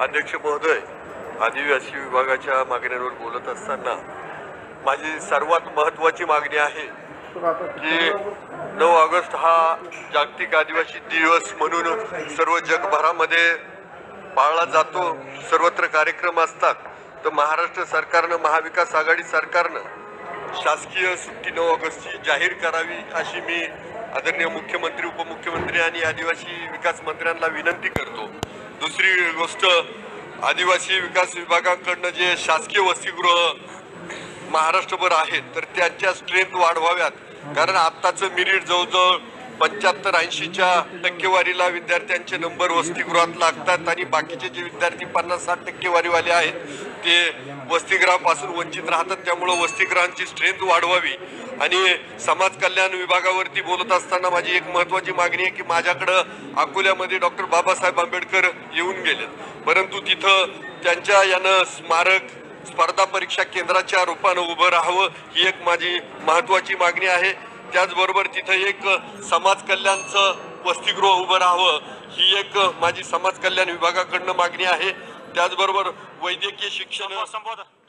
अध्यक्ष महोदय आदिवासी विभागाच्या मागण्यांवर बोलत असताना माझी सर्वात महत्त्वाची मागणी आहे की नऊ ऑगस्ट हा जागतिक आदिवासी दिवस म्हणून सर्व जगभरामध्ये पाळला जातो. सर्वत्र कार्यक्रम असतात. तर महाराष्ट्र सरकारनं महाविकास आघाडी सरकारनं शासकीय सुट्टी नऊ ऑगस्टची जाहीर करावी अशी मी आदरणीय मुख्यमंत्री उपमुख्यमंत्री आणि आदिवासी विकास मंत्र्यांना विनंती करतो. दुसरी गोष्ट आदिवासी विकास विभागाकडनं जे शासकीय वसतिगृह महाराष्ट्रभर आहेत तर त्यांच्या स्ट्रेंथ वाढवाव्यात. कारण आत्ताचं मिरिट जवळजवळ पंच्याहत्तर ऐंशीच्या टक्केवारीला विद्यार्थ्यांचे नंबर वसतिगृहात लागतात आणि बाकीचे जे विद्यार्थी पन्नास साठ टक्केवारीवाले आहेत ते वसतिगृहापासून वंचित राहतात त्यामुळं वसतिगृहांची स्ट्रेंथ वाढवावी. आणि समाज कल्याण विभागावरती बोलत असताना माझी एक महत्वाची मागणी आहे की माझ्याकडं अकोल्यामध्ये डॉक्टर बाबासाहेब आंबेडकर येऊन गेलेत. परंतु तिथं त्यांच्या यानं स्मारक स्पर्धा परीक्षा केंद्राच्या रूपानं उभं राहावं ही एक माझी महत्वाची मागणी आहे. त्याचबरोबर तिथं एक समाज कल्याणचं वसतिगृह उभं राहावं ही एक माझी समाज कल्याण विभागाकडनं मागणी आहे. त्याचबरोबर वैद्यकीय शिक्षण संबोधन